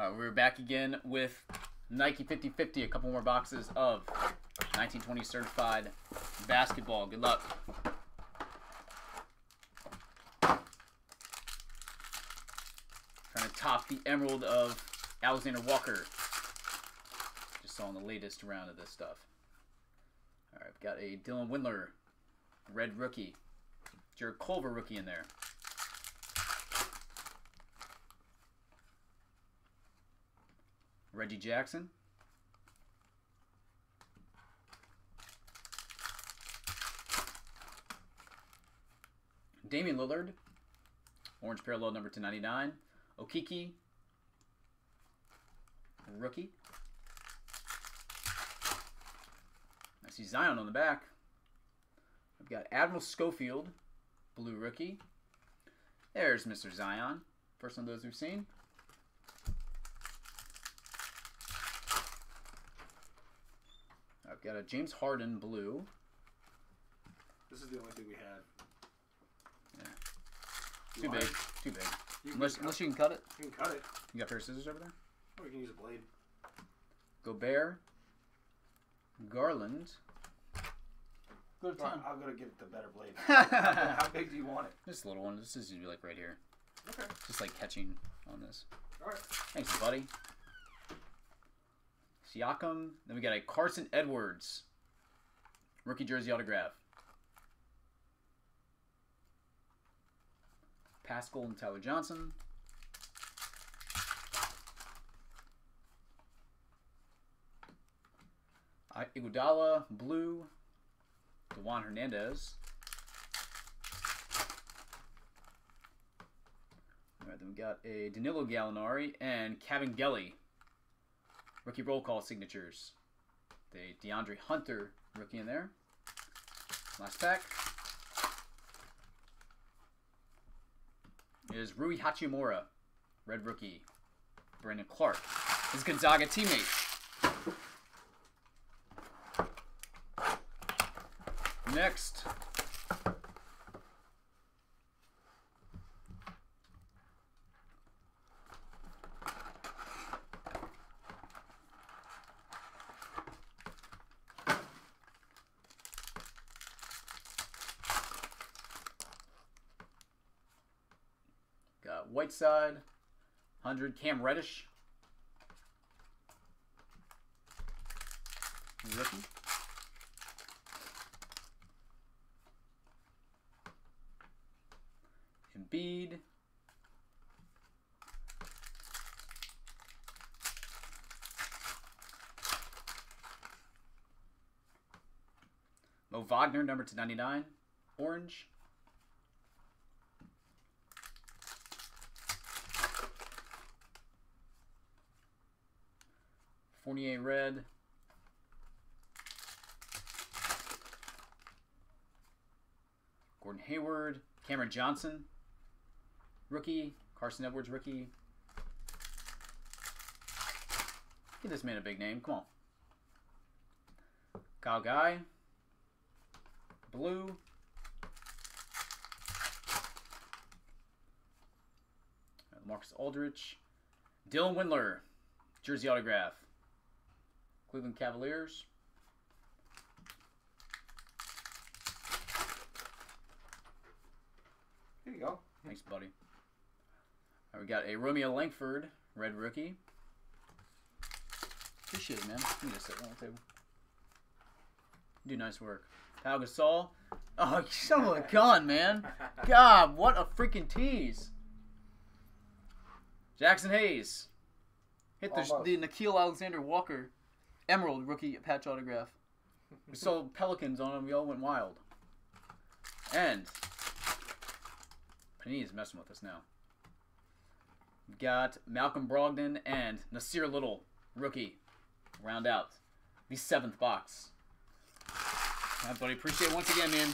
Right, we're back again with Nike 5050, a couple more boxes of 1920 certified basketball. Good luck. Trying to top the emerald of Alexander Walker. Just saw in the latest round of this stuff. All right, we've got a Dylan Windler, red rookie. Jarrett Culver rookie in there. Reggie Jackson. Damian Lillard. Orange parallel number to 99. Okeke. Rookie. I see Zion on the back. I've got Admiral Schofield. Blue rookie. There's Mr. Zion. First one of those we've seen. I've got a James Harden blue. This is the only thing we had. Yeah. Too big. Too big. You Unless, unless you can cut it. You can cut it. You got a pair of scissors over there? Or we can use a blade. Gobert. Garland. Go to town. I'm gonna give it the better blade. How big do you want it? a little one. This is usually like right here. Okay. Just like catching on this. All right. Thanks, buddy. Siakam. Then we got a Carson Edwards. Rookie jersey autograph. Pascal and Tyler Johnson. Iguodala, blue. Dewan Hernandez. All right, then we got a Danilo Gallinari and Kevin Gelly. Rookie roll call signatures. The DeAndre Hunter rookie in there. Last pack is Rui Hachimura, red rookie. Brandon Clarke, his Gonzaga teammate. Next, got Whiteside, 100 Cam Reddish. Rookie. Embiid. Mo Wagner, number to 99. Orange. Fournier red. Gordon Hayward. Cameron Johnson. Rookie. Carson Edwards, rookie. Give this man a big name. Come on. Kyle Guy. Blue. Marcus Aldridge. Dylan Windler. Jersey autograph. Cleveland Cavaliers. Here you go. Thanks, buddy. Right, we got a Romeo Langford, red rookie. Appreciate it, man. Let me just sit on the table. Do nice work. Pau Gasol. Oh, son of a gun, man. God, what a freaking tease. Jaxson Hayes. Hit the, Almost. the Nickeil Alexander Walker Emerald rookie patch autograph. We sold Pelicans on him. We all went wild. And Panini's messing with us now. We've got Malcolm Brogdon and Nassir Little, rookie, round out the seventh box. Right, buddy. Appreciate it once again, man.